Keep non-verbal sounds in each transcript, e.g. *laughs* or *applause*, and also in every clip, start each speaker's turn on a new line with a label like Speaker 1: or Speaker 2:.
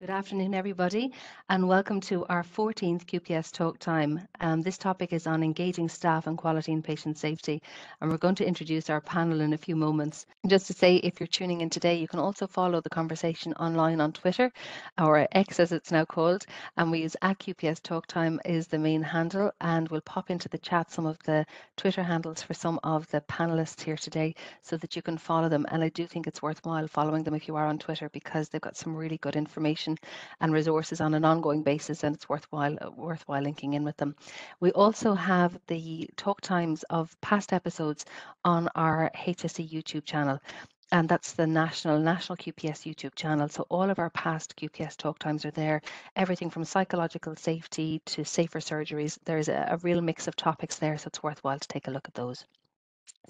Speaker 1: Good afternoon, everybody, and welcome to our 14th QPS Talk Time. Um, this topic is on engaging staff and quality and patient safety, and we're going to introduce our panel in a few moments. Just to say, if you're tuning in today, you can also follow the conversation online on Twitter, or X as it's now called, and we use at QPS Talk Time is the main handle, and we'll pop into the chat some of the Twitter handles for some of the panelists here today so that you can follow them. And I do think it's worthwhile following them if you are on Twitter because they've got some really good information information and resources on an ongoing basis, and it's worthwhile uh, worthwhile linking in with them. We also have the talk times of past episodes on our HSE YouTube channel and that's the national national QPS YouTube channel. So all of our past QPS talk times are there. Everything from psychological safety to safer surgeries. There's a, a real mix of topics there, so it's worthwhile to take a look at those.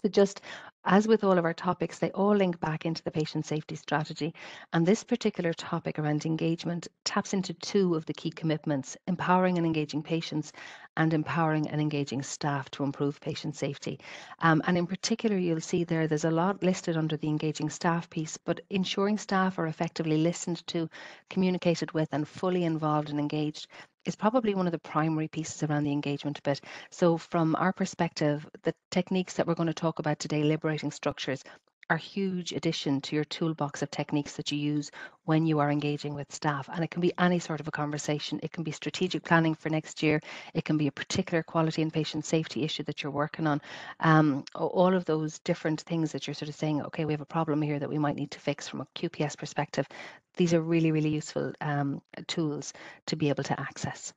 Speaker 1: So just as with all of our topics, they all link back into the patient safety strategy. And this particular topic around engagement taps into two of the key commitments, empowering and engaging patients and empowering and engaging staff to improve patient safety. Um, and in particular, you'll see there, there's a lot listed under the engaging staff piece, but ensuring staff are effectively listened to, communicated with and fully involved and engaged is probably one of the primary pieces around the engagement bit. So from our perspective, the techniques that we're going to talk about today, liberating structures, are huge addition to your toolbox of techniques that you use when you are engaging with staff. And it can be any sort of a conversation. It can be strategic planning for next year. It can be a particular quality and patient safety issue that you're working on. Um, all of those different things that you're sort of saying, okay, we have a problem here that we might need to fix from a QPS perspective. These are really, really useful um, tools to be able to access.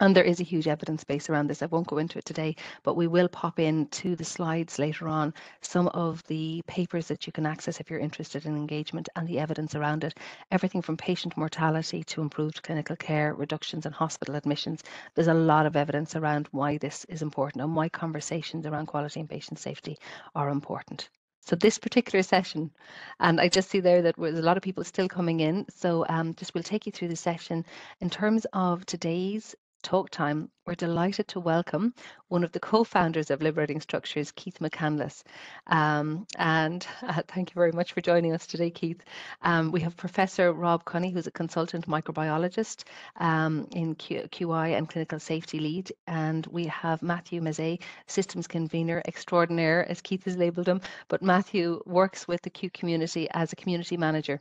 Speaker 1: And there is a huge evidence base around this. I won't go into it today, but we will pop into the slides later on some of the papers that you can access if you're interested in engagement and the evidence around it. Everything from patient mortality to improved clinical care, reductions in hospital admissions. There's a lot of evidence around why this is important and why conversations around quality and patient safety are important. So this particular *laughs* session, and I just see there that there's a lot of people still coming in. So um, just we'll take you through the session in terms of today's talk time, we're delighted to welcome one of the co-founders of Liberating Structures, Keith McCandless. Um, and *laughs* uh, thank you very much for joining us today, Keith. Um, we have Professor Rob Cunney, who's a consultant microbiologist um, in Q QI and clinical safety lead. And we have Matthew Mezey, systems convener extraordinaire, as Keith has labeled him. But Matthew works with the Q community as a community manager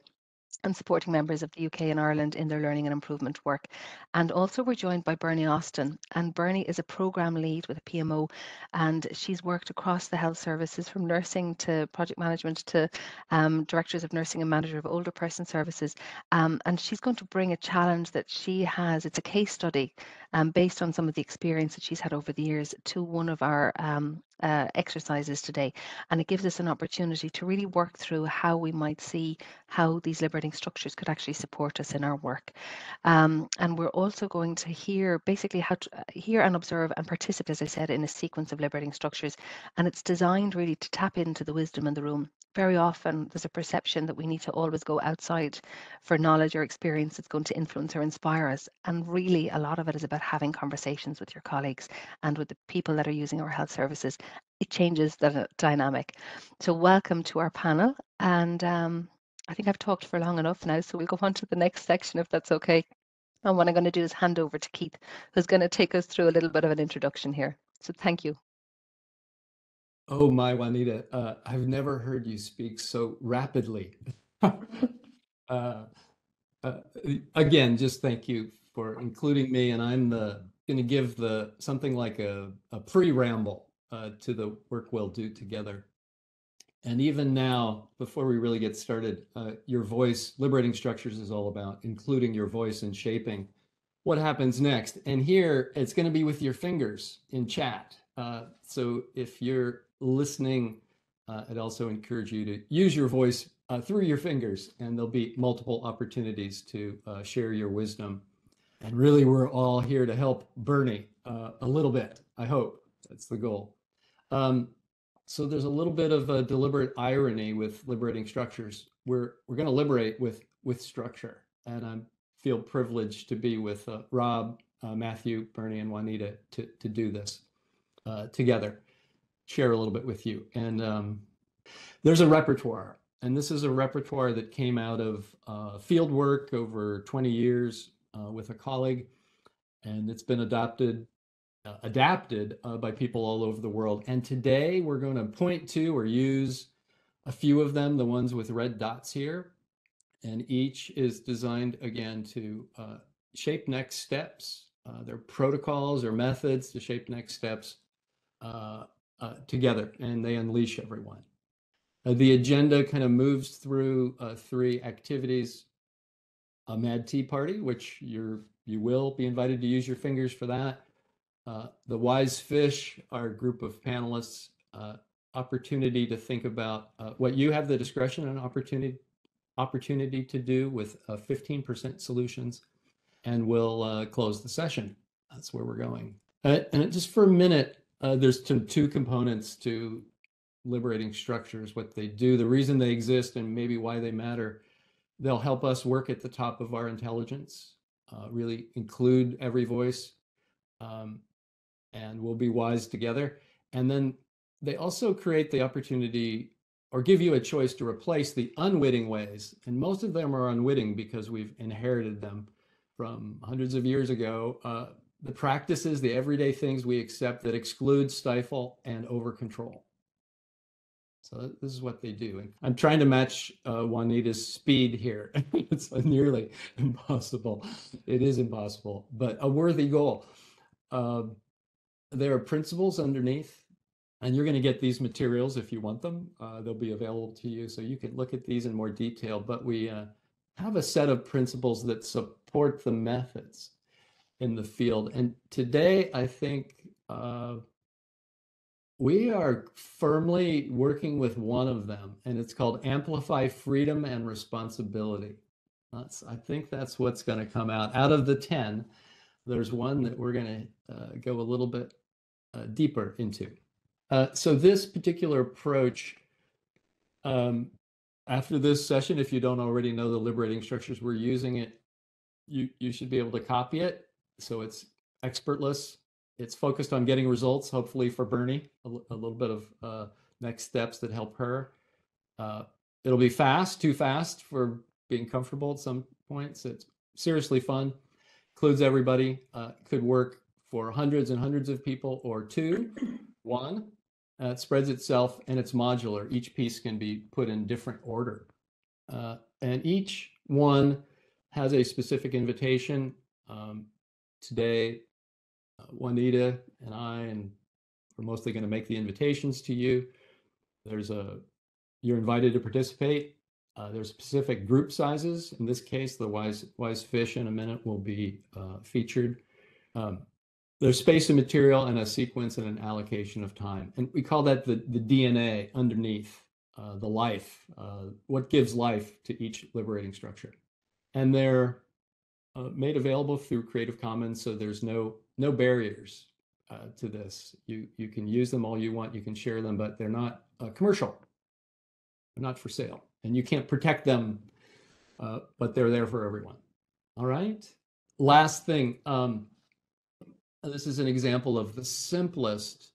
Speaker 1: and supporting members of the UK and Ireland in their learning and improvement work. And also we're joined by Bernie Austin. And Bernie is a program lead with a PMO and she's worked across the health services from nursing to project management to um, directors of nursing and manager of older person services. Um, and she's going to bring a challenge that she has. It's a case study um, based on some of the experience that she's had over the years to one of our um, uh, exercises today. And it gives us an opportunity to really work through how we might see how these liberating structures could actually support us in our work. Um, and we're also going to hear basically how to uh, hear and observe and participate, as I said, in a sequence of liberating structures. And it's designed really to tap into the wisdom in the room very often there's a perception that we need to always go outside for knowledge or experience that's going to influence or inspire us. And really, a lot of it is about having conversations with your colleagues and with the people that are using our health services. It changes the dynamic. So, welcome to our panel. And um, I think I've talked for long enough now, so we'll go *laughs* on to the next section if that's okay. And what I'm going to do is hand over to Keith, who's going to take us through a little bit of an introduction here. So, thank you.
Speaker 2: Oh my Juanita, uh, I've never heard you speak so rapidly. *laughs* uh, uh, again, just thank you for including me, and I'm the going to give the something like a, a pre-ramble uh, to the work we'll do together. And even now, before we really get started, uh, your voice, liberating structures is all about including your voice and shaping what happens next. And here, it's going to be with your fingers in chat. Uh, so if you're listening, uh, I'd also encourage you to use your voice uh, through your fingers, and there'll be multiple opportunities to uh, share your wisdom. And really, we're all here to help Bernie uh, a little bit. I hope that's the goal. Um, so there's a little bit of a deliberate irony with liberating structures. We're we're going to liberate with with structure, and I feel privileged to be with uh, Rob, uh, Matthew, Bernie, and Juanita to to do this together share a little bit with you. And um, there's a repertoire and this is a repertoire that came out of uh, field work over 20 years uh, with a colleague, and it's been adopted, uh, adapted uh, by people all over the world. And today we're going to point to or use a few of them, the ones with red dots here, and each is designed again to uh, shape next steps. Uh, they're protocols or methods to shape next steps together, and they unleash everyone. Uh, the agenda kind of moves through uh, three activities. A Mad Tea Party, which you're you will be invited to use your fingers for that. Uh, the Wise Fish, our group of panelists, uh, opportunity to think about uh, what you have the discretion and opportunity opportunity to do with 15% solutions, and we'll close the session. That's where we're going. and just for a minute, there's two, two components to liberating structures, what they do, the reason they exist, and maybe why they matter. They'll help us work at the top of our intelligence, uh, really include every voice, um, and we'll be wise together. And then they also create the opportunity or give you a choice to replace the unwitting ways. And most of them are unwitting because we've inherited them from hundreds of years ago. Uh, the practices, the everyday things we accept that exclude, stifle, and over control. So this is what they do. And I'm trying to match uh, Juanita's speed here. *laughs* it's nearly impossible. It is impossible, but a worthy goal. Uh, there are principles underneath, and you're going to get these materials if you want them. Uh, they'll be available to you, so you can look at these in more detail. But we uh, have a set of principles that support the methods in the field. And today, I think uh, we are firmly working with one of them, and it's called Amplify Freedom and Responsibility. That's, I think that's what's going to come out. Out of the 10, there's one that we're going to uh, go a little bit uh, deeper into. Uh, so, this particular approach, um, after this session, if you don't already know the liberating structures we're using it, you, you should be able to copy it. So, it's expertless it's focused on getting results, hopefully for Bernie, a, little bit of uh, next steps that help her. Uh, it'll be fast, too fast for being comfortable at some points. It's seriously fun, includes everybody, uh, could work for hundreds and hundreds of people or two, one. Uh, it spreads itself and it's modular. Each piece can be put in different order. Uh, and each one has a specific invitation. Um, today, uh, Juanita and I, and we're mostly going to make the invitations to you. There's a, you're invited to participate. Uh, there's specific group sizes. In this case, the wise wise fish in a minute will be uh, featured. Um, there's space and material and a sequence and an allocation of time. And we call that the, the DNA underneath uh, the life, uh, what gives life to each liberating structure. And they're uh, made available through Creative Commons, so there's no no barriers uh, to this. You you can use them all you want. You can share them, but they're not uh, commercial. They're not for sale, and you can't protect them, uh, but they're there for everyone. All right. Last thing. Um, this is an example of the simplest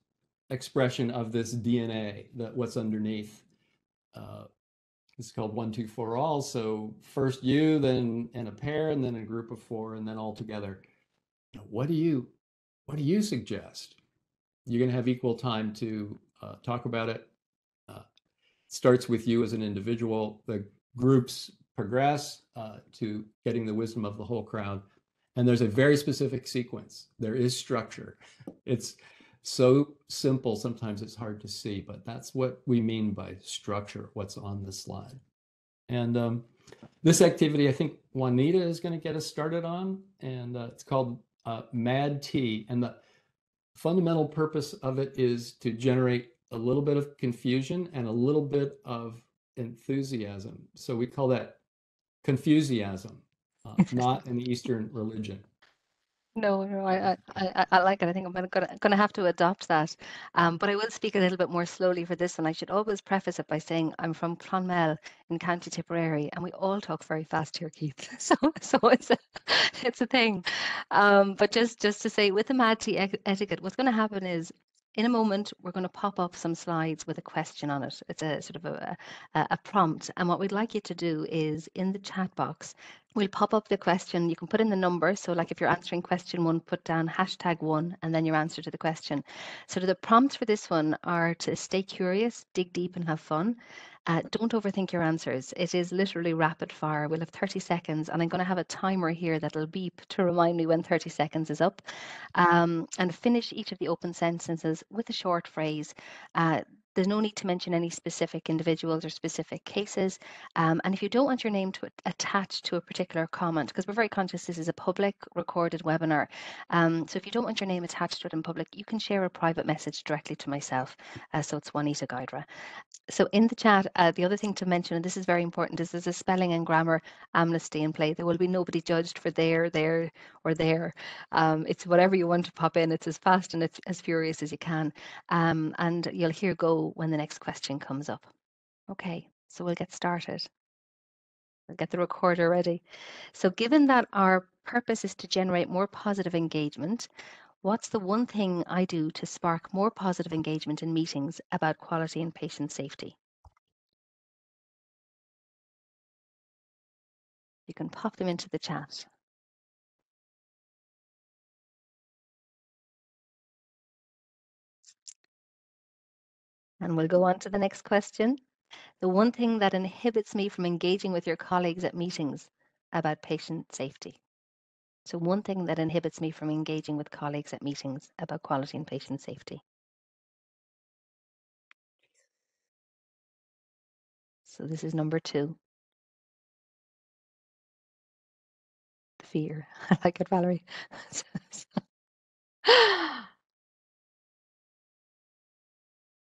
Speaker 2: expression of this DNA that what's underneath. It's called one, two, four all. So first you, then in a pair, and then a group of four, and then all together what do you what do you suggest? You're going to have equal time to uh, talk about it. Uh, starts with you as an individual. The groups progress uh, to getting the wisdom of the whole crowd. And there's a very specific sequence. There is structure. It's so simple, sometimes it's hard to see, but that's what we mean by structure, what's on the slide. And um, this activity, I think Juanita is going to get us started on, and uh, it's called uh, Mad Tea. And the fundamental purpose of it is to generate a little bit of confusion and a little bit of enthusiasm. So we call that confusiasm, uh, *laughs* not an Eastern religion.
Speaker 1: No, no, I, I, I, like it. I think I'm gonna, gonna, have to adopt that. Um, but I will speak a little bit more slowly for this, and I should always preface it by saying I'm from Clonmel in County Tipperary, and we all talk very fast here, Keith. *laughs* So, so it's a, it's a thing. Um, but just, just to say, with the Mad Tea etiquette, what's going to happen is in a moment, we're going to pop up some slides with a question on it. It's a sort of a, a, a prompt. And what we'd like you to do is in the chat box, we'll pop up the question. You can put in the number. So like if you're answering question one, put down hashtag one and then your answer to the question. So the prompts for this one are to stay curious, dig deep and have fun. Uh, don't overthink your answers. It is literally rapid fire. We'll have 30 seconds, and I'm going to have a timer here that'll beep to remind me when 30 seconds is up. Um, and finish each of the open sentences with a short phrase. Uh, there's no need to mention any specific individuals or specific cases. Um, and if you don't want your name to attach to a particular comment, because we're very conscious this is a public recorded webinar. Um, so if you don't want your name attached to it in public, you can share a private message directly to myself. Uh, so it's Juanita Guidra so in the chat, uh, the other thing to mention, and this is very important, is there's a spelling and grammar amnesty in play. There will be nobody judged for there, there, or there. Um, it's whatever you want to pop in. It's as fast and it's as furious as you can. Um, and you'll hear go when the next question comes up. Okay, so we'll get started. We'll get the recorder ready. So given that our purpose is to generate more positive engagement, What's the one thing I do to spark more positive engagement in meetings about quality and patient safety? You can pop them into the chat. And we'll go on to the next question. The one thing that inhibits me from engaging with your colleagues at meetings about patient safety. So one thing that inhibits me from engaging with colleagues at meetings about quality and patient safety. So this is number two. The fear. *laughs* I like it, Valerie. *laughs*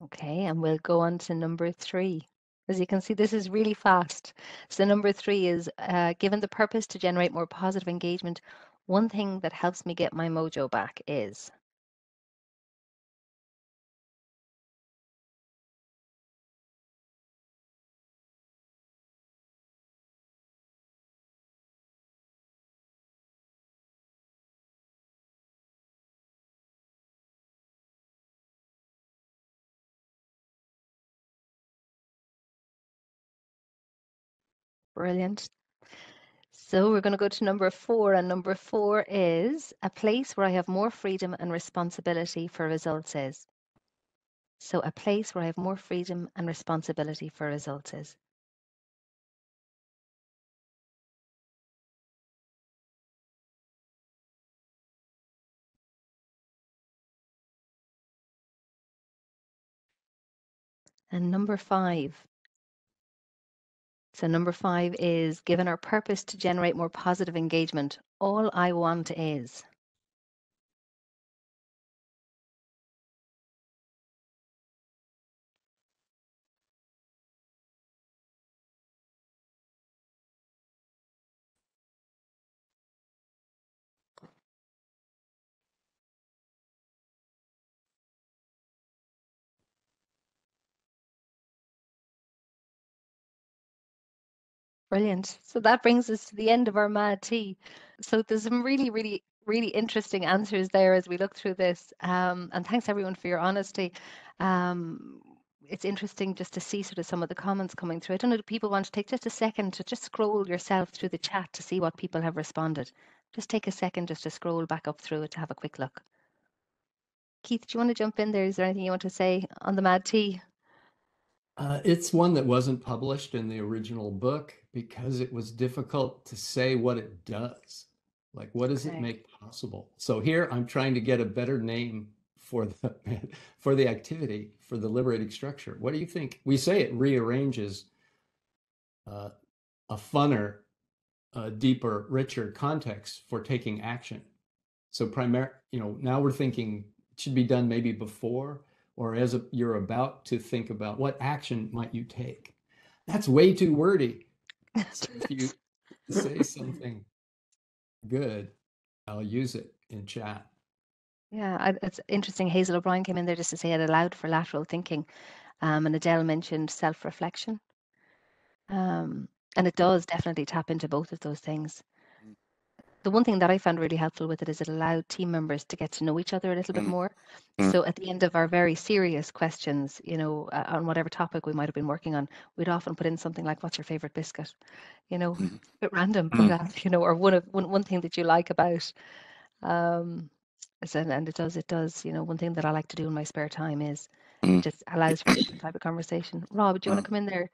Speaker 1: okay, and we'll go on to number three. As you can see, this is really fast. So number three is uh, given the purpose to generate more positive engagement, one thing that helps me get my mojo back is Brilliant. So we're going to go to number four, and number four is a place where I have more freedom and responsibility for results is. So a place where I have more freedom and responsibility for results is. And number five, so number five is given our purpose to generate more positive engagement. All I want is. Brilliant. So that brings us to the end of our Mad Tea. So there's some really, really, really interesting answers there as we look through this. Um, and thanks everyone for your honesty. Um, it's interesting just to see sort of some of the comments coming through. I don't know, do people want to take just a second to just scroll yourself through the chat to see what people have responded? Just take a second just to scroll back up through it to have a quick look. Keith, do you want to jump in there? Is there anything you want to say on the Mad Tea?
Speaker 2: Uh, it's one that wasn't published in the original book because it was difficult to say what it does. Like, what does okay. it make possible? So here I'm trying to get a better name for the *laughs* for the activity for the liberating structure. What do you think? We say it rearranges uh, a funner, uh, deeper, richer context for taking action. So primary, you know, now we're thinking it should be done maybe before or as a, you're about to think about what action might you take. That's way too wordy. So if you say *laughs* something good, I'll use it in chat.
Speaker 1: Yeah, it's interesting. Hazel O'Brien came in there just to say it aloud for lateral thinking. Um, and Adele mentioned self reflection. Um, and it does definitely tap into both of those things. The one thing that I found really helpful with it is it allowed team members to get to know each other a little bit
Speaker 3: Mm.
Speaker 1: more.
Speaker 3: Mm.
Speaker 1: So at the end of our very serious questions, you know, uh, on whatever topic we might have been working on, we'd often put in something like, "What's your favorite biscuit?" You know,
Speaker 3: Mm.
Speaker 1: a bit random, but *laughs*
Speaker 3: Mm.
Speaker 1: uh, you know, or one of one one thing that you like about. Um, and, and it does it does you know one thing that I like to do in my spare time is
Speaker 3: Mm.
Speaker 1: just allows for a different type of conversation. Rob, do you want
Speaker 3: Mm.
Speaker 1: to come in there?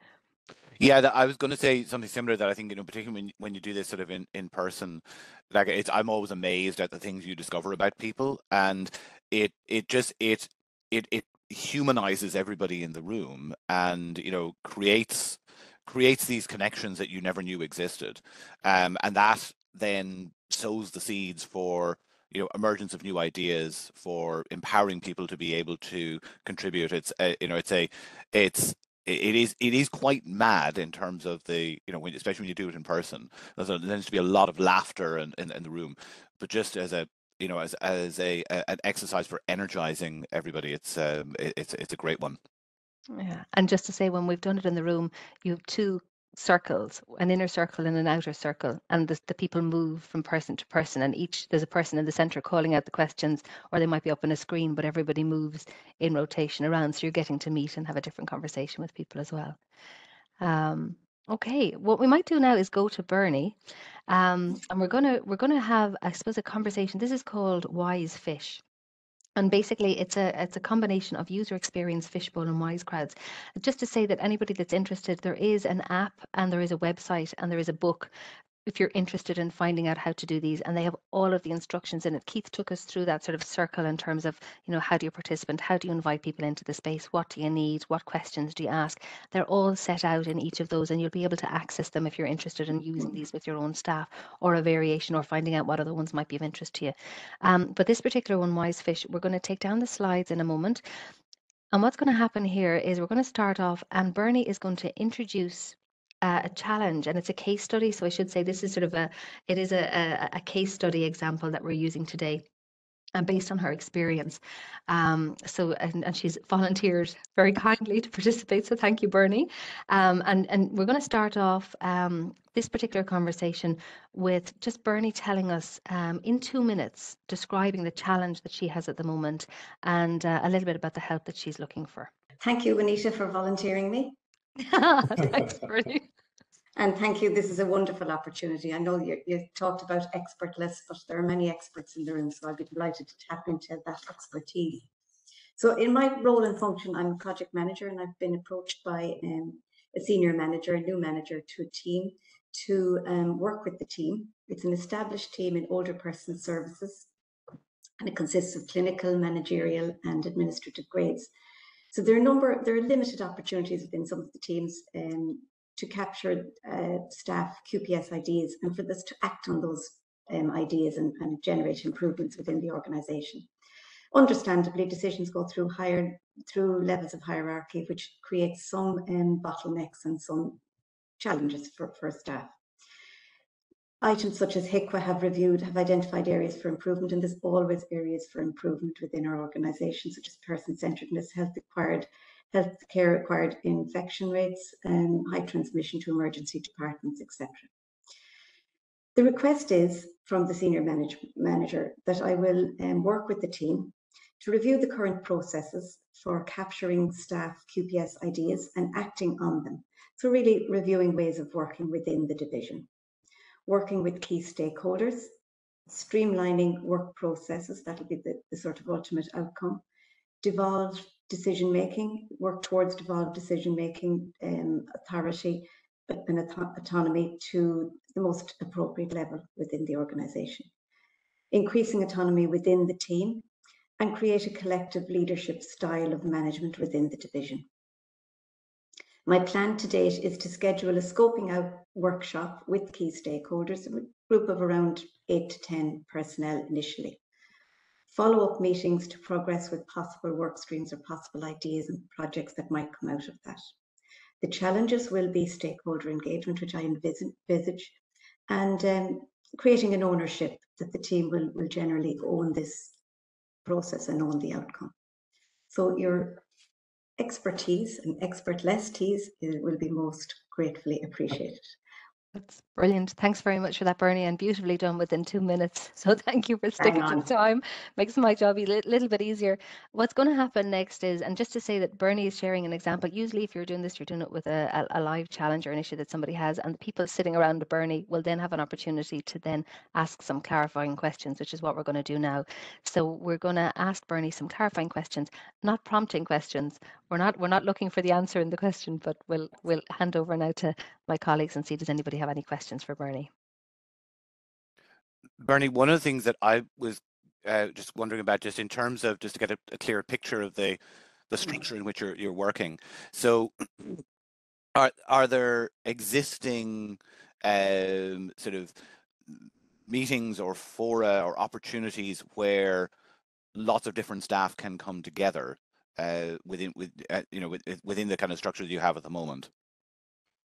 Speaker 3: Yeah, that, I was going to say something similar that I think you know, particularly when when you do this sort of in in person, like it's I'm always amazed at the things you discover about people, and it it just it it it humanizes everybody in the room, and you know creates creates these connections that you never knew existed, um, and that then sows the seeds for you know emergence of new ideas for empowering people to be able to contribute. It's a, you know it's a it's it is it is quite mad in terms of the you know when, especially when you do it in person. There tends to be a lot of laughter in, in, in the room. But just as a you know as as a, a an exercise for energizing everybody it's um it, it's it's a great one.
Speaker 1: Yeah, and just to say, when we've done it in the room, you have two circles, an inner circle and an outer circle, and the, the people move from person to person, and each there's a person in the center calling out the questions, or they might be up on a screen, but everybody moves in rotation around, so you're getting to meet and have a different conversation with people as well. Um, okay, what we might do now is go to Bernie, um, and we're gonna we're gonna have, I suppose, a conversation. This is called Wise Fish. And basically, it's a it's a combination of user experience, Fishbowl, and Wise Crowds. Just to say that anybody that's interested, there is an app and there is a website and there is a book if you're interested in finding out how to do these and they have all of the instructions in it. Keith took us through that sort of circle in terms of you know how do you participate how do you invite people into the space? What do you need? What questions do you ask? They're all set out in each of those and you'll be able to access them if you're interested in using these with your own staff or a variation or finding out what other ones might be of interest to you. Um, but this particular one wise fish we're going to take down the slides in a moment. And what's going to happen here is we're going to start off and bernie is going to introduce uh, a challenge and it's a case study so i should say this is sort of a it is a, a, a case study example that we're using today and based on her experience. Um, so and, and she's volunteered very kindly to participate so thank you bernie. Um, and and we're going to start off um, this particular conversation with just bernie telling us um, in two minutes describing the challenge that she has at the moment and uh, a little bit about the help that she's looking for.
Speaker 4: Thank you, Anita, for volunteering me. *laughs*
Speaker 1: thanks bernie
Speaker 4: And thank you. This is a wonderful opportunity. I know you, you talked about expertless, but there are many experts in the room, so I'll be delighted to tap into that expertise. So in my role and function, I'm a project manager and I've been approached by um, a senior manager, a new manager to a team to um, work with the team. It's an established team in older person services and it consists of clinical, managerial and administrative grades. So there are a number, there are limited opportunities within some of the teams um, to capture uh, staff QPS ideas and for this to act on those um, ideas and, and generate improvements within the organisation. Understandably, decisions go through higher through levels of hierarchy, which creates some um, bottlenecks and some challenges for, for staff. Items such as HIQA have reviewed, have identified areas for improvement, and there's always areas for improvement within our organisation, such as person-centeredness, health required health care required infection rates, um, high transmission to emergency departments, etc. The request is from the senior manage manager that I will um, work with the team to review the current processes for capturing staff QPS ideas and acting on them. So really reviewing ways of working within the division, working with key stakeholders, streamlining work processes, that'll be the, the sort of ultimate outcome, devolved decision making, work towards devolved decision making um, authority and auto autonomy to the most appropriate level within the organisation. Increasing autonomy within the team and create a collective leadership style of management within the division. My plan to date is to schedule a scoping out workshop with key stakeholders, a group of around eight to 10 personnel initially follow-up meetings to progress with possible work streams or possible ideas and projects that might come out of that. The challenges will be stakeholder engagement, which I envisage, and um, creating an ownership that the team will, will generally own this process and own the outcome. So your expertise and expert less teas will be most gratefully appreciated.
Speaker 1: That's brilliant. Thanks very much for that, Bernie, and beautifully done within two minutes. *laughs* So thank you for sticking to time. Makes my job a li- little bit easier. What's going to happen next is, and just to say that Bernie is sharing an example. Usually, if you're doing this, you're doing it with a, a, a live challenge or an issue that somebody has, and the people sitting around Bernie will then have an opportunity to then ask some clarifying questions, which is what we're going to do now. So we're going to ask Bernie some clarifying questions, not prompting questions. We're not we're not looking for the answer in the question, but we'll we'll hand over now to my colleagues and see does anybody have any questions for Bernie.
Speaker 3: Bernie, one of the things that I was uh, just wondering about, just in terms of just to get a, a clearer picture of the the structure in which you're you're working. So, *clears throat* are are there existing um, sort of meetings or fora or opportunities where lots of different staff can come together uh, within with uh, you know with, within the kind of structure that you have at the moment?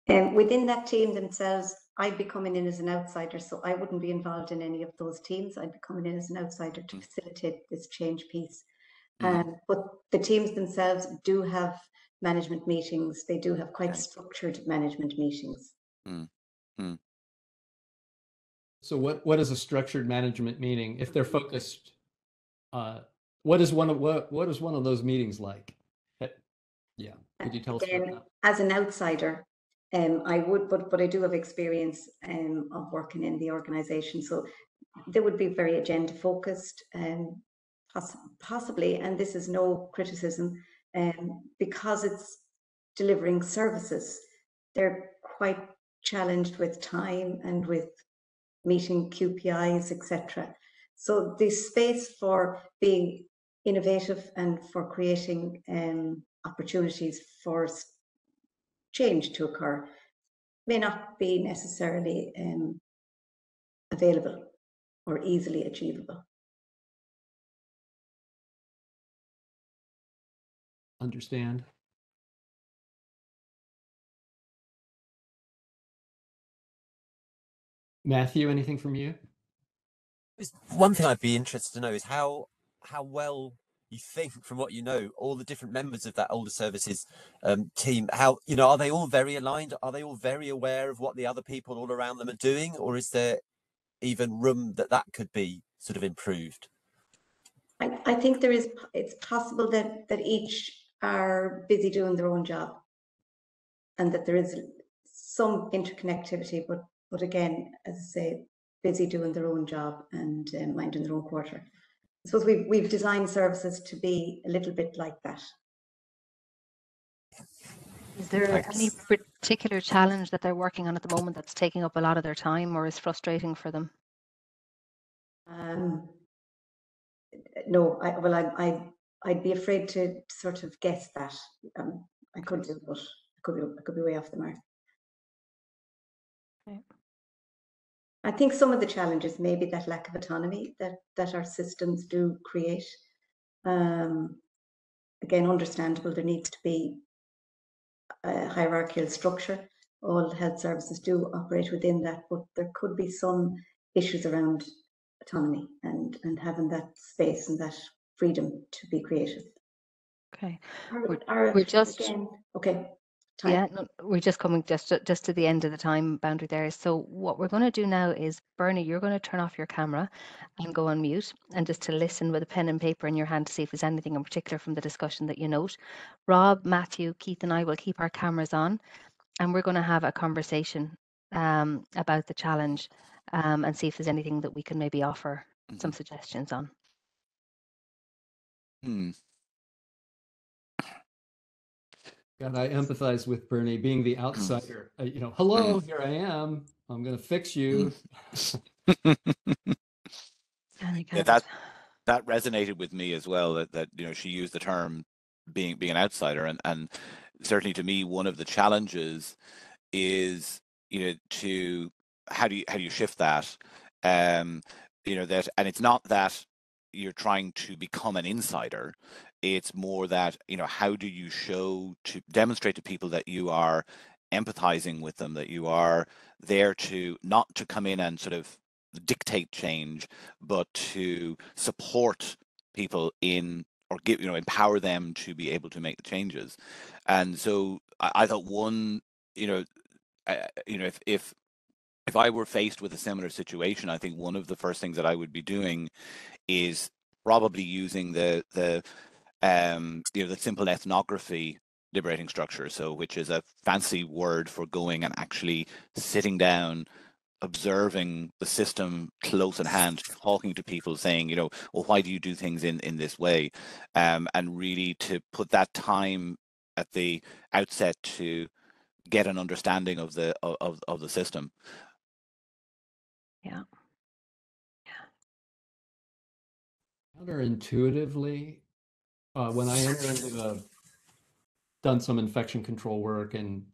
Speaker 4: Um, within that team themselves, I'd be coming in as an outsider, so I wouldn't be involved in any of those teams. I'd be coming in as an outsider to
Speaker 3: Mm.
Speaker 4: facilitate this change piece.
Speaker 3: Mhm.
Speaker 4: Um, but the teams themselves do have management meetings. They do have quite
Speaker 3: Okay.
Speaker 4: structured management meetings.
Speaker 2: So what what is a structured management meeting if they're focused? Uh, what is one of what what is one of those meetings like? Eh, Yeah, could you tell us that?
Speaker 4: as an outsider, um, I would, but but I do have experience um, of working in the organisation, so they would be very agenda focused, um, poss- possibly, and this is no criticism, um, because it's delivering services. They're quite challenged with time and with meeting QPIs, etc. So the space for being innovative and for creating um, opportunities for change to occur may not be necessarily um, available or easily achievable.
Speaker 2: Understand? Matthew, anything from you?
Speaker 5: One thing I'd be interested to know is how how well you think, from what you know, all the different members of that older services um, team. How you know are they all very aligned? Are they all very aware of what the other people all around them are doing, or is there even room that that could be sort of improved?
Speaker 4: I, I think there is, it's possible that, that each are busy doing their own job. And that there is some interconnectivity, but, but again, as I say, busy doing their own job and um, minding their own quarter. I suppose we've, we've designed services to be a little bit like that.
Speaker 1: Is there any particular challenge that they're working on at the moment that's taking up a lot of their time or is frustrating for them?
Speaker 4: Um, no, I, well, I, I, I'd be afraid to sort of guess that. Um, I could do, but I could be, I could be way off the mark. I think some of the challenges may be that lack of autonomy that, that our systems do create. Um, again, understandable, there needs to be a hierarchical structure. All health services do operate within that, but there could be some issues around autonomy and, and having that space and that freedom to be creative.
Speaker 1: Okay.
Speaker 4: Are-
Speaker 1: We're-
Speaker 4: are-
Speaker 1: we're just-
Speaker 4: again- Okay. Time.
Speaker 1: Yeah, no, we're just coming just to, just to the end of the time boundary there. So what we're going to do now is, Bernie, you're going to turn off your camera and go on mute, and just to listen with a pen and paper in your hand to see if there's anything in particular from the discussion that you note. Rob, Matthew, Keith, and I will keep our cameras on, and we're going to have a conversation um, about the challenge um, and see if there's anything that we can maybe offer some
Speaker 3: Mhm.
Speaker 1: suggestions on.
Speaker 3: Hmm.
Speaker 2: God, I empathize with Bernie being the outsider. *clears throat* Uh, you know, hello, here I am. I'm going to fix you. *laughs*
Speaker 3: Yeah, that that resonated with me as well. That that you know she used the term being being an outsider, and and certainly to me one of the challenges is you know to how do you how do you shift that, um, you know that, and it's not that you're trying to become an insider. It's more that you know how do you show to demonstrate to people that you are empathizing with them, that you are there to not to come in and sort of dictate change, but to support people in or give you know empower them to be able to make the changes. And so I, I thought one, you know, uh, you know, if if if I were faced with a similar situation, I think one of the first things that I would be doing is probably using the the um, you know the simple ethnography liberating structure. So, which is a fancy word for going and actually sitting down, observing the system close at hand, talking to people, saying, you know, well, why do you do things in in this way, um, and really to put that time at the outset to get an understanding of the of of the system.
Speaker 1: Yeah.
Speaker 2: Counterintuitively, uh, when I enter into the done some infection control work and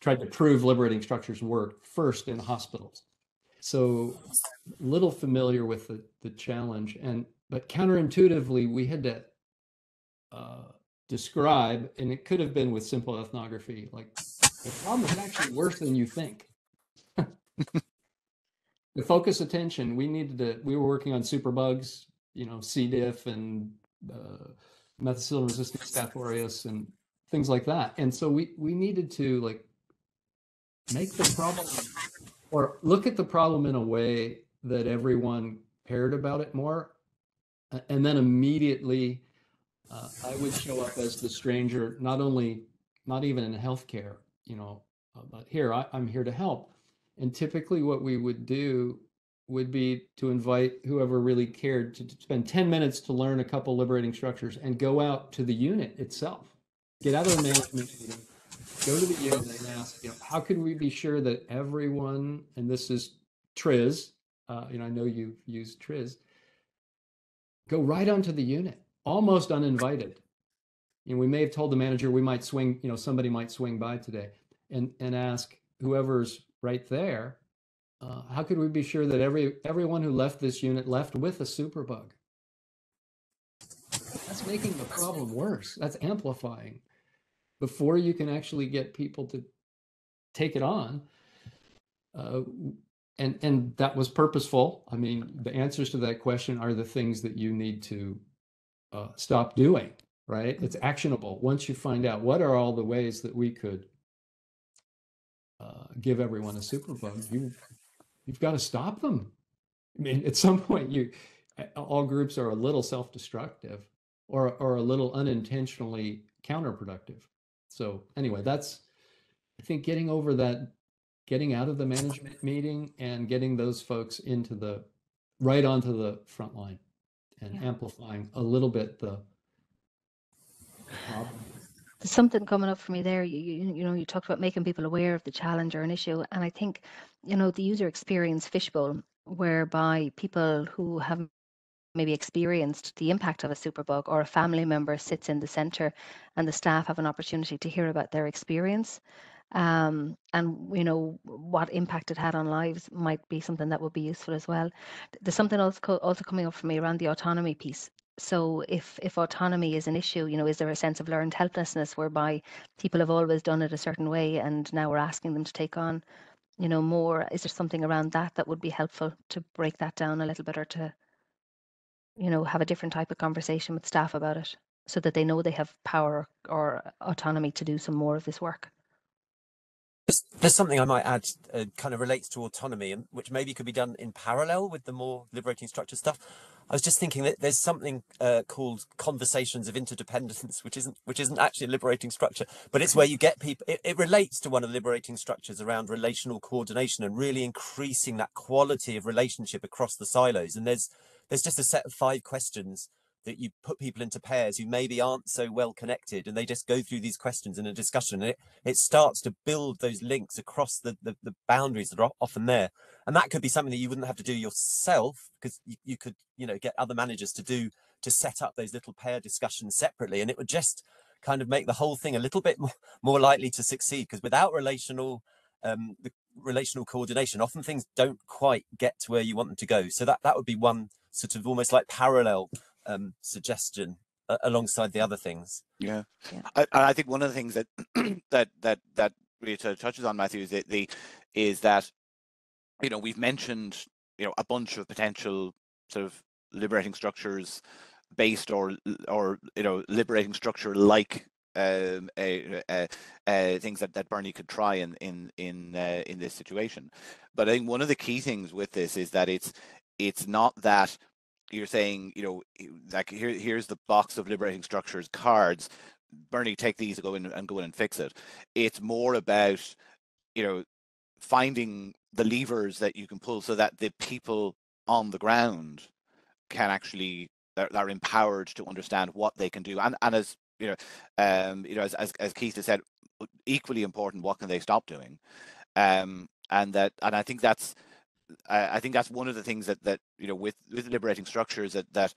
Speaker 2: tried to prove liberating structures work first in hospitals. So little familiar with the, the challenge and but counterintuitively we had to uh, describe and it could have been with simple ethnography like the problem is actually worse than you think. *laughs* to focus attention, we needed to we were working on superbugs, you know, C. diff and uh, methicillin resistant staph aureus and things like that. And so we we needed to like make the problem or look at the problem in a way that everyone cared about it more and then immediately uh, i would show up as the stranger not only not even in healthcare you know uh, but here I, i'm here to help and typically what we would do would be to invite whoever really cared to, spend 10 minutes to learn a couple liberating structures and go out to the unit itself get out of the management meeting, go to the unit and ask, you know, how can we be sure that everyone, and this is TRIZ, uh, you know, I know you've used TRIZ, go right onto the unit, almost uninvited. You know, we may have told the manager we might swing, you know, somebody might swing by today and, and ask whoever's right there, uh, how could we be sure that every everyone who left this unit left with a superbug? That's making the problem worse. That's amplifying before you can actually get people to take it on. Uh, and and that was purposeful. I mean, the answers to that question are the things that you need to uh, stop doing. Right? It's actionable once you find out what are all the ways that we could uh, give everyone a superbug. You you've got to stop them. I mean, mm. at some point, you all groups are a little self-destructive or or a little unintentionally counterproductive. So anyway, that's I think getting over that, getting out of the management meeting and getting those folks into the right onto the front line and yeah. amplifying a little bit the
Speaker 1: problem. There's something coming up for me there. You, you, you know, you talked about making people aware of the challenge or an issue, and I think, you know, the user experience fishbowl, whereby people who have maybe experienced the impact of a superbug or a family member sits in the center and the staff have an opportunity to hear about their experience um, and you know what impact it had on lives might be something that would be useful as well there's something else co- also coming up for me around the autonomy piece so if if autonomy is an issue you know is there a sense of learned helplessness whereby people have always done it a certain way and now we're asking them to take on you know more is there something around that that would be helpful to break that down a little bit or to you know, have a different type of conversation with staff about it so that they know they have power or autonomy to do some more of this work.
Speaker 5: There's, something I might add, uh, kind of relates to autonomy, and which maybe could be done in parallel with the more liberating structure stuff. I was just thinking that there's something uh, called conversations of interdependence, which isn't which isn't actually a liberating structure, but it's where you get people. It, it relates to one of the liberating structures around relational coordination and really increasing that quality of relationship across the silos. And there's there's just a set of five questions that you put people into pairs who maybe aren't so well connected and they just go through these questions in a discussion and it, it starts to build those links across the, the, the boundaries that are often there. And that could be something that you wouldn't have to do yourself because you, you could you know get other managers to do to set up those little pair discussions separately and it would just kind of make the whole thing a little bit more, more likely to succeed because without relational um, the relational coordination often things don't quite get to where you want them to go. So that that would be one sort of almost like parallel um, suggestion uh, alongside the other things.
Speaker 3: Yeah, yeah. I, I think one of the things that *clears throat* that that that Rita touches on, Matthew, is that the is that you know we've mentioned you know a bunch of potential sort of liberating structures based or or you know liberating structure like um, uh, uh, uh, things that, that Bernie could try in in in uh, in this situation. But I think one of the key things with this is that it's it's not that you're saying you know like here here's the box of liberating structures cards. Bernie, take these and go in and go in and fix it. It's more about you know finding the levers that you can pull so that the people on the ground can actually they're, they're empowered to understand what they can do and and as you know um you know as as, as keith has said equally important what can they stop doing um and that and i think that's I, I think that's one of the things that that you know with with liberating structures that that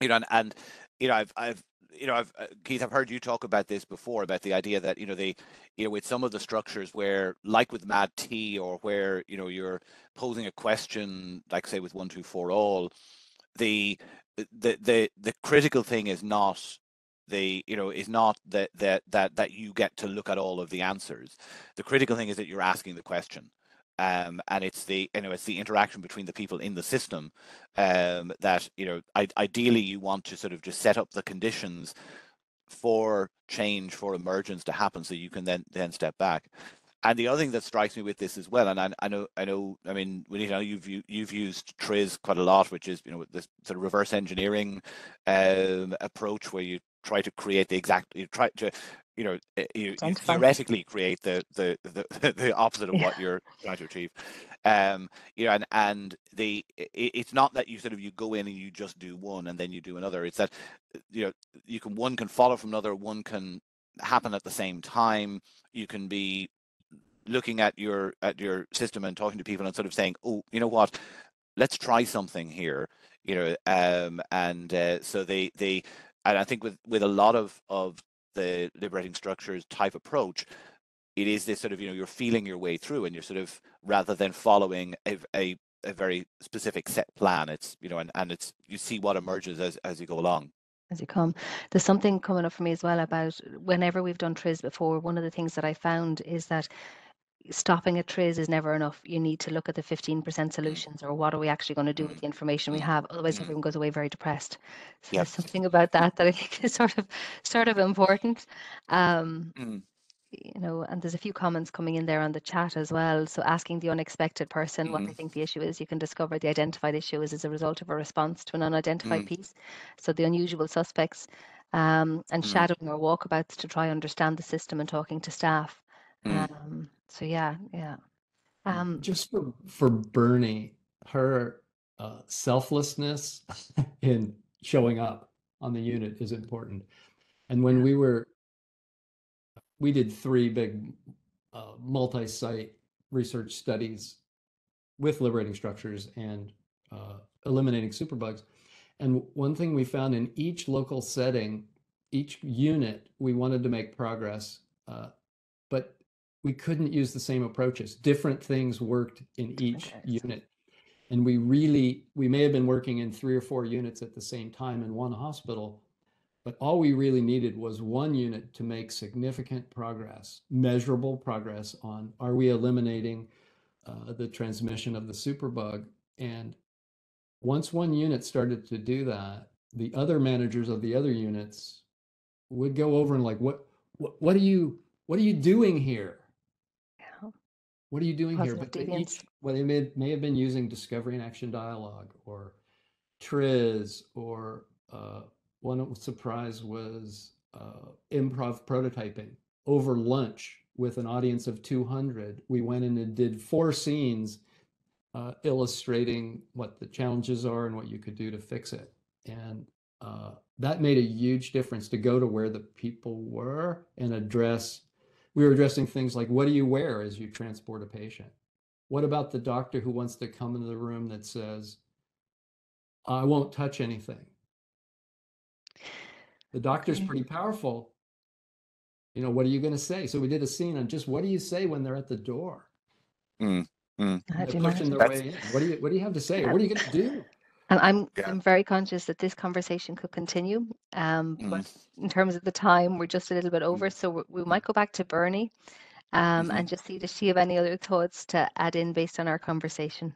Speaker 3: you know and, and you know i've i've you know, I've, uh, Keith, I've heard you talk about this before about the idea that you know they, you know, with some of the structures where, like with Mad Tea, or where you know you're posing a question, like say with one two four all, the the the the critical thing is not the you know is not that that that that you get to look at all of the answers. The critical thing is that you're asking the question um, and it's the you know it's the interaction between the people in the system um, that you know I, ideally you want to sort of just set up the conditions for change for emergence to happen so you can then then step back. And the other thing that strikes me with this as well, and I, I know, I know, I mean, you know, you've you've used Triz quite a lot, which is you know this sort of reverse engineering um, approach where you try to create the exact, you try to, you know, eh, you, you theoretically create the, the the *laughs* the opposite of yeah. what you're trying to achieve. Um, you know, and and the it, it's not that you sort of you go in and you just do one and then you do another. It's that you know you can one can follow from another, one can happen at the same time. You can be looking at your at your system and talking to people and sort of saying, oh, you know what, let's try something here, you know, um, and uh, so they they, and I think with with a lot of of the liberating structures type approach, it is this sort of you know you're feeling your way through and you're sort of rather than following a, a a very specific set plan it's you know and, and it's you see what emerges as as you go along
Speaker 1: as you come. There's something coming up for me as well about whenever we've done TRIZ before, one of the things that I found is that stopping at TRIZ is never enough. You need to look at the 15% mm. solutions or what are we actually going to do with the information we mm. have. Otherwise, mm. everyone goes away very depressed. So yep. there's something about that that I think is sort of sort of important. Um, mm. You know, and there's a few comments coming in there on the chat as well. So asking the unexpected person mm. what they think the issue is, you can discover the identified issue is as a result of a response to an unidentified piece. So the unusual suspects um, and shadowing or walkabouts to try understand the system and talking to staff. Um, so yeah, yeah. Um,
Speaker 2: Just for for Bernie, her uh, selflessness *laughs* in showing up on the unit is important. And when we were, we did three big uh, multi-site research studies with liberating structures and uh, eliminating superbugs. And one thing we found in each local setting, each unit, we wanted to make progress, uh, we couldn't use the same approaches. Different things worked in each unit. And we really, we may have been working in three or four units at the same time in one hospital, but all we really needed was one unit to make significant progress, measurable progress on are we eliminating uh, the transmission of the superbug? And once one unit started to do that, the other managers of the other units would go over and like, what, what, what are you, what are you doing here? What are you doing here? But each, well, they may, may have been using discovery and action dialogue or TRIZ or uh, one surprise was uh, improv prototyping over lunch with an audience of 200. We went in and did four scenes uh, illustrating what the challenges are and what you could do to fix it. And uh, that made a huge difference to go to where the people were and address we were addressing things like what do you wear as you transport a patient? What about the doctor who wants to come into the room that says, I won't touch anything? The doctor's pretty powerful. You know, what are you going to say? So we did a scene on just what do you say when they're at the door?
Speaker 3: Mm, mm.
Speaker 2: pushing their way in. What do you what do you have to say? What are you going to do?
Speaker 1: And I'm Yeah. I'm very conscious that this conversation could continue. Um, but mm. in terms of the time, we're just a little bit over. Mm. So we, we might go back to Bernie um, Mhm. and just see does she have any other thoughts to add in based on our conversation.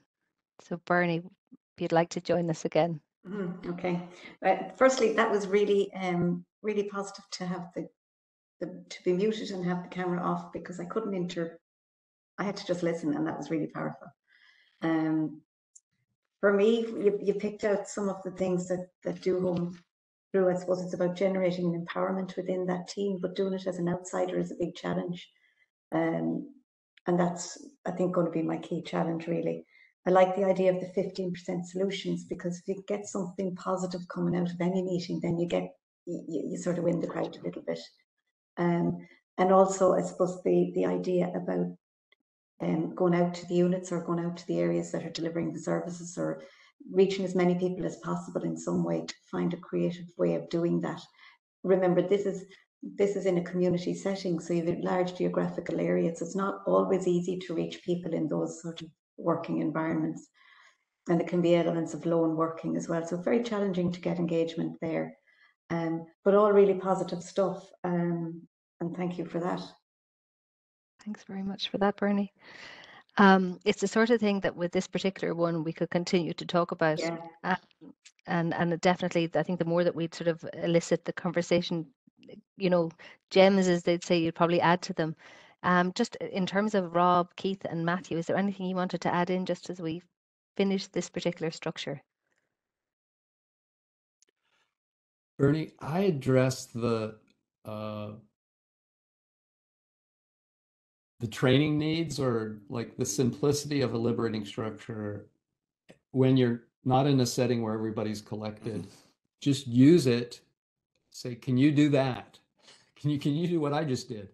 Speaker 1: So Bernie, if you'd like to join us again.
Speaker 4: Mhm, Okay. Right. Firstly, that was really, um, really positive to have the the, to be muted and have the camera off because I couldn't inter. I had to just listen, and that was really powerful. Um, for me, you, you picked out some of the things that that do home through. I suppose it's about generating an empowerment within that team, but doing it as an outsider is a big challenge. Um, and that's, I think, going to be my key challenge, really. I like the idea of the 15% solutions because if you get something positive coming out of any meeting, then you get, you, you sort of win the crowd a little bit. Um, and also, I suppose, the, the idea about um, going out to the units or going out to the areas that are delivering the services or reaching as many people as possible in some way to find a creative way of doing that. Remember, this is this is in a community setting, so you have a large geographical area. So it's not always easy to reach people in those sort of working environments. And there can be elements of lone working as well. So very challenging to get engagement there. Um, but all really positive stuff. Um, and thank you for that.
Speaker 1: Thanks very much for that, Bernie. Um, it's the sort of thing that with this particular one we could continue to talk about.
Speaker 4: Yeah.
Speaker 1: Um, and and definitely, I think the more that we sort of elicit the conversation you know, gems, as they'd say, you'd probably add to them. Um, just in terms of Rob, Keith, and Matthew, is there anything you wanted to add in just as we finish this particular structure?
Speaker 2: Bernie, I addressed the uh, the training needs or like the simplicity of a liberating structure when you're not in a setting where everybody's collected. Just use it say, can you do that? Can you can you do what I just did?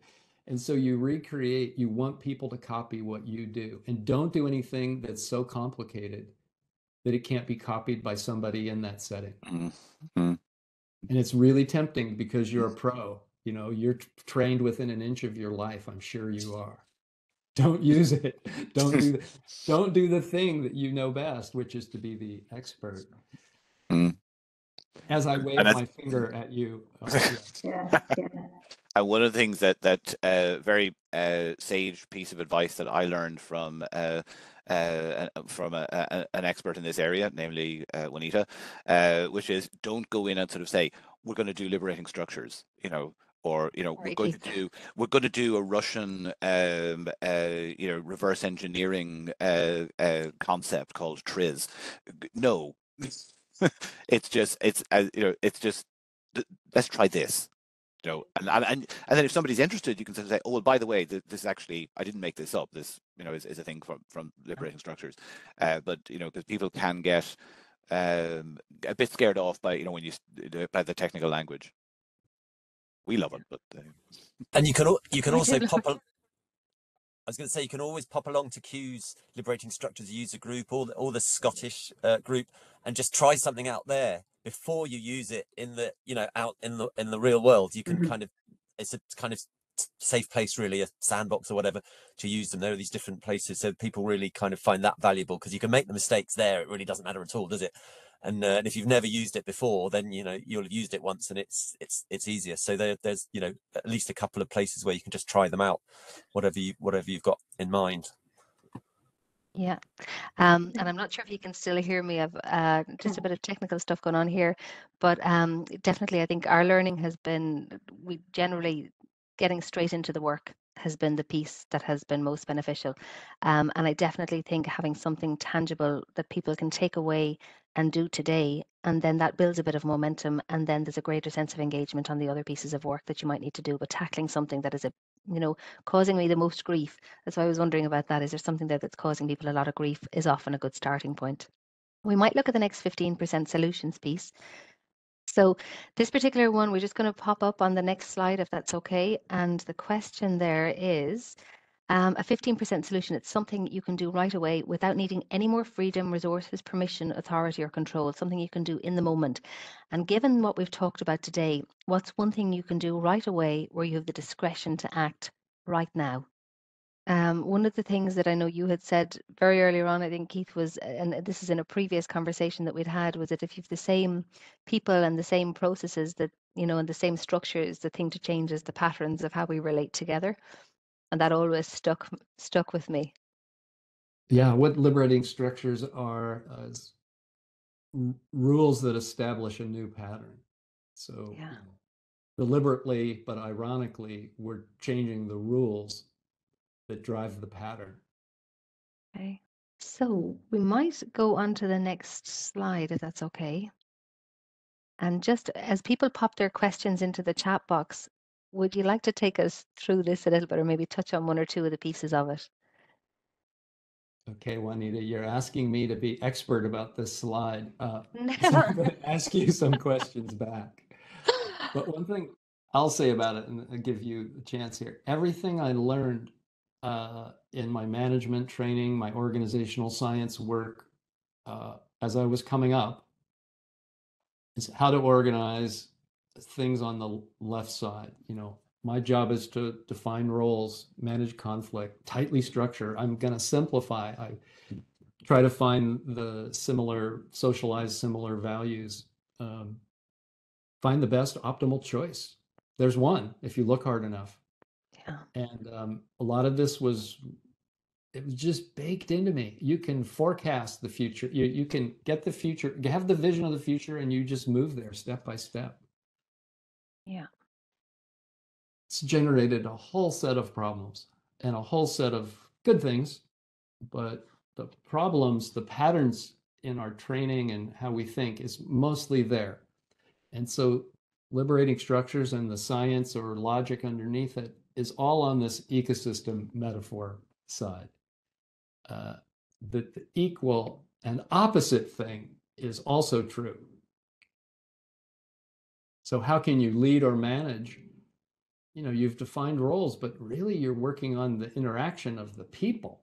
Speaker 2: And so you recreate, you want people to copy what you do. And don't do anything that's so complicated that it can't be copied by somebody in that setting. Mm-hmm. And it's really tempting because you're a pro. You know, you're trained within an inch of your life. I'm sure you are. Don't use it. *laughs* Don't do the, don't do the thing that you know best, which is to be the expert. Mm as I wave my finger at you. *laughs* Uh,
Speaker 4: yeah. yeah.
Speaker 3: And one of the things that that uh, very uh, sage piece of advice that I learned from uh, uh from a, a, an expert in this area, namely uh, Juanita, uh, which is don't go in and sort of say we're going to do liberating structures, you know, or you know we're going to do we're going to do a Russian um, you know reverse engineering concept called Triz. No. *laughs* it's just it's uh, you know it's just let's try this you know and, and and then if somebody's interested you can sort of say oh well by the way this, this actually i didn't make this up. This you know is, is a thing from from liberating structures. Uh, but you know because people can get um, a bit scared off by you know when you by the technical language we love it but uh,
Speaker 5: and you can you can also pop a, *laughs* I was going to say you can always pop along to Q's Liberating Structures user group or the, or the Scottish uh, group and just try something out there before you use it in the you know out in the in the real world. You can mm-hmm. kind of it's a kind of safe place really a sandbox or whatever to use them there are these different places so people really kind of find that valuable because you can make the mistakes there it really doesn't matter at all does it and, uh, and if you've never used it before then you know you'll have used it once and it's it's it's easier. So there, there's you know at least a couple of places where you can just try them out whatever you whatever you've got in mind.
Speaker 1: Yeah. Um, and I'm not sure if you can still hear me. I've uh, just a bit of technical stuff going on here, but um, definitely I think our learning has been we generally getting straight into the work has been the piece that has been most beneficial. Um, and I definitely think having something tangible that people can take away and do today, and then that builds a bit of momentum, and then there's a greater sense of engagement on the other pieces of work that you might need to do. But tackling something that is a you know causing me the most grief that's why i was wondering about that is there something there that's causing people a lot of grief is often a good starting point we might look at the next 15% solutions piece so this particular one, we're just going to pop up on the next slide if that's okay. And the question there is um, a 15% solution. It's something you can do right away without needing any more freedom, resources, permission, authority, or control. It's something you can do in the moment. And given what we've talked about today, what's one thing you can do right away where you have the discretion to act right now? Um, one of the things that I know you had said very earlier on, I think Keith was, and this is in a previous conversation that we'd had, was that if you've the same people and the same processes that, you know, and the same structures, the thing to change is the patterns of how we relate together. And that always stuck stuck with me.
Speaker 2: Yeah, what liberating structures are uh, rules that establish a new pattern. So
Speaker 1: yeah.
Speaker 2: deliberately, but ironically, we're changing the rules that drive the pattern.
Speaker 1: Okay. So we might go on to the next slide if that's okay. And just as people pop their questions into the chat box, would you like to take us through this a little bit or maybe touch on one or two of the pieces of it?
Speaker 2: Okay, Juanita, you're asking me to be expert about this slide. Uh, *laughs* so I'm
Speaker 1: Never.
Speaker 2: going to ask you some questions back. *laughs* But one thing I'll say about it, and I'll give you a chance here. Everything I learned uh, in my management training, my organizational science work, uh, as I was coming up, is how to organize things on the left side. You know, my job is to define roles, manage conflict, tightly structure. I'm going to simplify. I try to find the similar, socialize similar values. Um, find the best optimal choice. There's one if you look hard enough.
Speaker 1: Yeah.
Speaker 2: And um, a lot of this was, it was just baked into me. You can forecast the future. You, you can get the future, have the vision of the future, and you just move there step by step.
Speaker 1: Yeah.
Speaker 2: It's generated a whole set of problems and a whole set of good things. But the problems, the patterns in our training and how we think is mostly there. And so liberating structures and the science or logic underneath it is all on this ecosystem metaphor side. Uh, that the equal and opposite thing is also true. So, how can you lead or manage? You know, you've defined roles, but really you're working on the interaction of the people.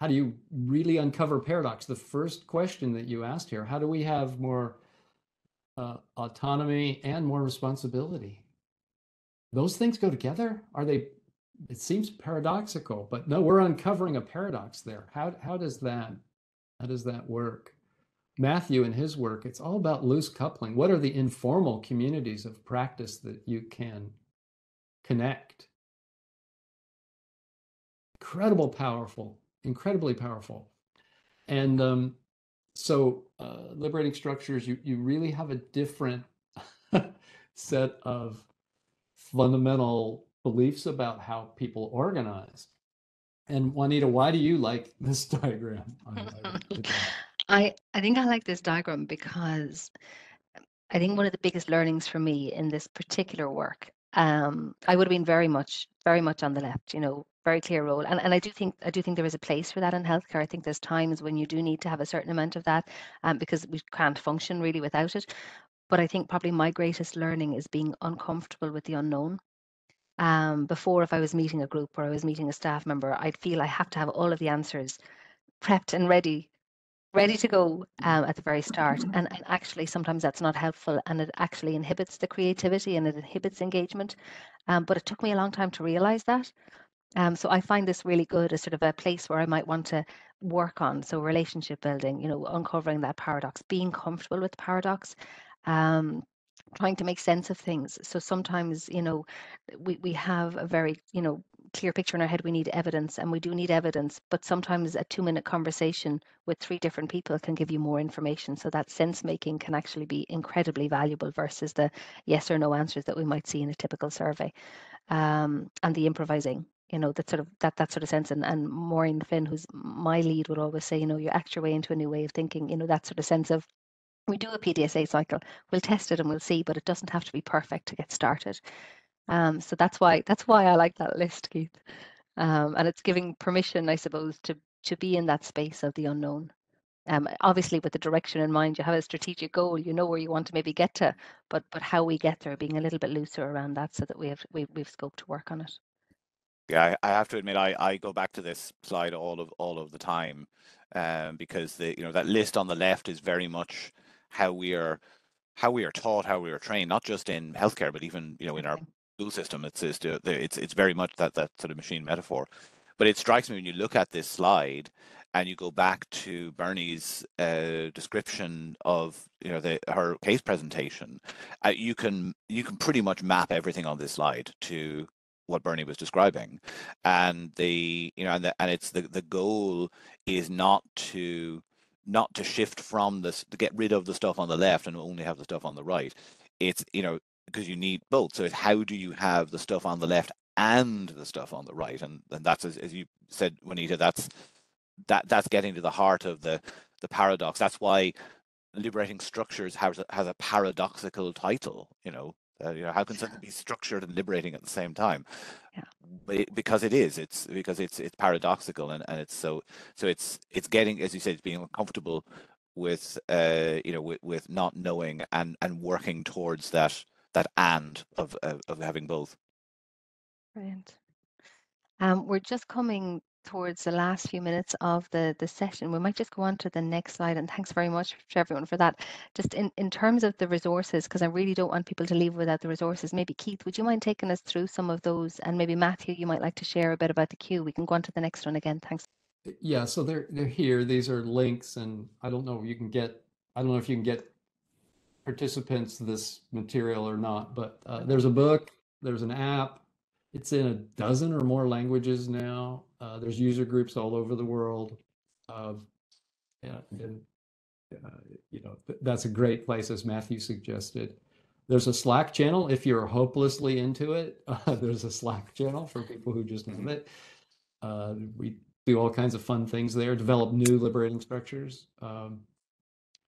Speaker 2: How do you really uncover paradox? The first question that you asked here how do we have more uh, autonomy and more responsibility? Those things go together? Are they? It seems paradoxical, but no, we're uncovering a paradox there. How, how does that how does that work? Matthew in his work, it's all about loose coupling. What are the informal communities of practice that you can connect? Incredible powerful, incredibly powerful. And um, so uh, liberating structures, you, you really have a different *laughs* set of fundamental beliefs about how people organize. And Juanita, why do you like *laughs* this diagram? *laughs* I, I,
Speaker 1: think I like this diagram because I think one of the biggest learnings for me in this particular work, um, I would have been very much, very much on the left, you know, very clear role. And and I do think I do think there is a place for that in healthcare. I think there's times when you do need to have a certain amount of that, um, because we can't function really without it. But I think probably my greatest learning is being uncomfortable with the unknown. Um, before, if I was meeting a group or I was meeting a staff member, I'd feel I have to have all of the answers prepped and ready ready to go um, at the very start. And, and actually, sometimes that's not helpful and it actually inhibits the creativity and it inhibits engagement. Um, but it took me a long time to realize that. Um, so I find this really good as sort of a place where I might want to work on. So relationship building, you know, uncovering that paradox, being comfortable with the paradox. Um, trying to make sense of things. So sometimes you know we, we have a very you know clear picture in our head we need evidence and we do need evidence but sometimes a two minute conversation with three different people can give you more information. So that sense making can actually be incredibly valuable versus the yes or no answers that we might see in a typical survey. Um, and the improvising you know that sort of that that sort of sense. And and maureen finn who's my lead would always say you know you act your way into a new way of thinking you know that sort of sense of we do a PDSA cycle, we'll test it and we'll see, but it doesn't have to be perfect to get started. Um, so that's why that's why I like that list, Keith. Um, and it's giving permission, I suppose, to to be in that space of the unknown. Um, obviously, with the direction in mind, you have a strategic goal. You know where you want to maybe get to, but but how we get there, being a little bit looser around that, so that we have we, we've scope to work on it.
Speaker 3: Yeah, I, have to admit, I, I go back to this slide all of all of the time, um, because the you know that list on the left is very much how we are how we are taught, how we are trained, not just in healthcare, but even you know in our school system. It's it's it's it's very much that that sort of machine metaphor. But it strikes me when you look at this slide and you go back to Bernie's uh, description of you know the her case presentation, uh, you can you can pretty much map everything on this slide to what Bernie was describing, and the you know and the, and it's the the goal is not to not to shift from this to get rid of the stuff on the left and only have the stuff on the right. It's you know because you need both. So it's how do you have the stuff on the left and the stuff on the right, and and that's as, as you said, Juanita, that's that that's getting to the heart of the the paradox. That's why liberating structures has a, has a paradoxical title. You know, uh, you know, how can something be structured and liberating at the same time? It, because it is. It's because it's it's paradoxical and, and it's so so it's it's getting as you said, it's being uncomfortable with uh you know with, with not knowing and and working towards that that and of of, of having both.
Speaker 1: Brilliant. Um, we're just coming towards the last few minutes of the, the session. We might just go on to the next slide. And thanks very much to everyone for that. Just in, in terms of the resources, because I really don't want people to leave without the resources. Maybe Keith, would you mind taking us through some of those? And maybe Matthew, you might like to share a bit about the Q. We can go on to the next one again. Thanks.
Speaker 2: Yeah, so they're they're here. These are links, and I don't know if you can get. I don't know if you can get participants this material or not, but uh, there's a book, there's an app, it's in a dozen or more languages now. Uh, there's user groups all over the world. Uh, yeah, and uh, you know th- that's a great place, as Matthew suggested. There's a Slack channel if you're hopelessly into it. *laughs* there's a Slack channel for people who just love it. Uh, we do all kinds of fun things there. Develop new liberating structures, um,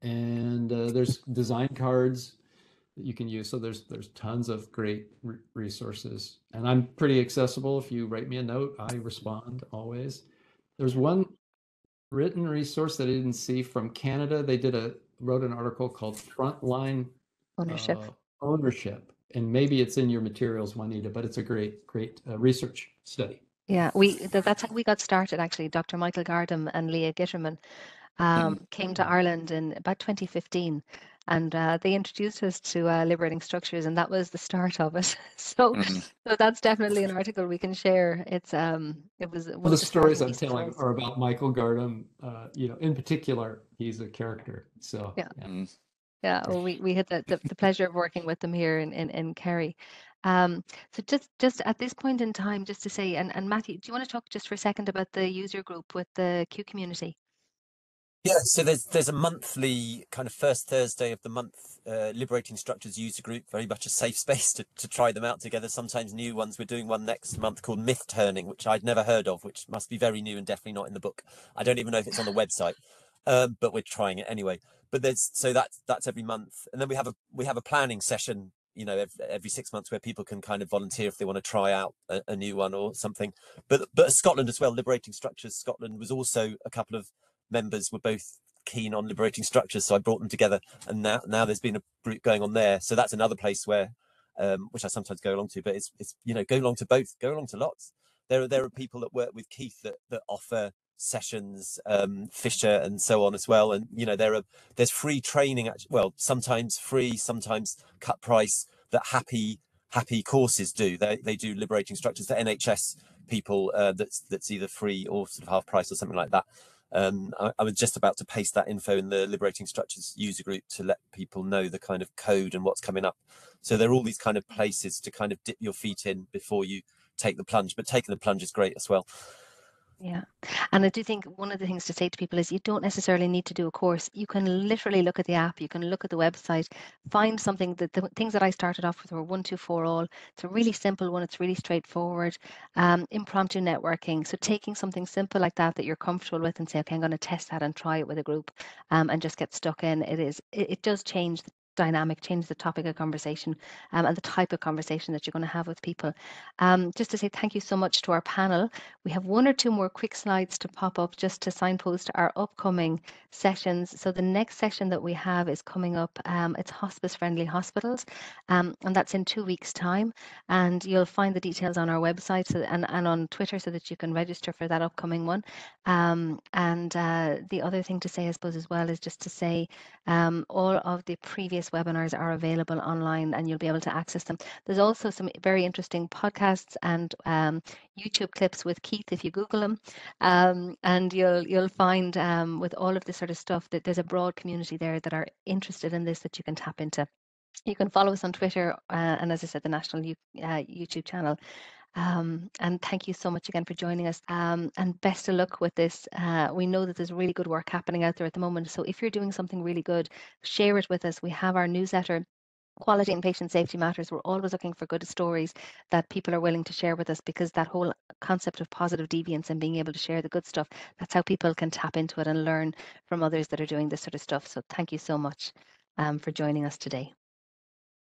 Speaker 2: and uh, there's design cards that you can use. So there's there's tons of great re- resources, and I'm pretty accessible. If you write me a note, I respond always. There's one written resource that I didn't see from Canada. They did a wrote an article called Frontline
Speaker 1: Ownership.
Speaker 2: uh, Ownership, and maybe it's in your materials, Juanita. But it's a great great uh, research study.
Speaker 1: Yeah, we th- that's how we got started actually. Dr. Michael Gardam and Leah Gitterman um, came to Ireland in about 2015 and uh, they introduced us to uh, liberating structures and that was the start of it *laughs* so
Speaker 3: Mhm.
Speaker 1: so that's definitely an article we can share it's um it was one
Speaker 2: Well, the
Speaker 1: of
Speaker 2: stories I'm telling
Speaker 1: stories.
Speaker 2: are about Michael Gardam. Uh, you know, in particular, he's a character. So
Speaker 1: Yeah.
Speaker 3: Mm.
Speaker 1: yeah well, we, we had the, the, the pleasure of working with them here in, in, in Kerry um, so just just at this point in time just to say and, and Matthew do you want to talk just for a second about the user group with the Q community
Speaker 5: Yeah, so there's there's a monthly kind of first Thursday of the month uh, liberating structures user group, very much a safe *laughs* space to, to try them out together. Sometimes new ones. We're doing one next month called Myth Turning, which I'd never heard of, which must be very new and definitely not in the book. I don't even know if it's on the website, um, but we're trying it anyway. But there's so that's that's every month, and then we have a we have a planning session. You know, every, six months where people can kind of volunteer if they want to try out a, a new one or something. But but Scotland as well, liberating structures. Scotland was also a couple of members were both keen on liberating structures, so I brought them together, and now now there's been a group going on there. So that's another place where, um, which I sometimes go along to, but it's it's you know go along to both, go along to lots. There are there are people that work with Keith that that offer sessions, um, Fisher and so on as well, and you know there are there's free training. Well, sometimes free, sometimes cut price that happy happy courses do. They they do liberating structures for NHS people uh, that's that's either free or sort of half price or something like that. Um, I, I was just about to paste that info in the Liberating Structures user group to let people know the kind of code and what's coming up. So there are all these kind of places to kind of dip your feet in before you take the plunge. But taking the plunge is great as well.
Speaker 1: Yeah. And I do think one of the things to say to people is you don't necessarily need to do a course. You can literally look at the app, you can look at the website, find something that the things that I started off with were one, two, four, all. It's a really simple one, it's really straightforward. Um, impromptu networking. So taking something simple like that that you're comfortable with and say, okay, I'm going to test that and try it with a group um, and just get stuck in. It is, it, it does change the dynamic, change the topic of conversation um, and the type of conversation that you're going to have with people. Um, just to say thank you so much to our panel. We have one or two more quick slides to pop up just to signpost our upcoming sessions. So the next session that we have is coming up. Um, it's hospice friendly hospitals, um, and that's in two weeks' time. And you'll find the details on our website so, and, and on Twitter so that you can register for that upcoming one. Um, and uh, the other thing to say, I suppose, as well, is just to say um, all of the previous webinars are available online and you'll be able to access them. There's also some very interesting podcasts and um, YouTube clips with Keith if you Google them, um, and you'll you'll find um, with all of this sort of stuff that there's a broad community there that are interested in this that you can tap into. You can follow us on Twitter uh, and, as I said, the national U- uh, YouTube channel. Um, and thank you so much again for joining us. Um, and best of luck with this. Uh, we know that there's really good work happening out there at the moment. So if you're doing something really good, share it with us. We have our newsletter quality and patient safety matters. We're always looking for good stories that people are willing to share with us because that whole concept of positive deviance and being able to share the good stuff, that's how people can tap into it and learn from others that are doing this sort of stuff. So thank you so much um, for joining us today.